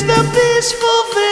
the peaceful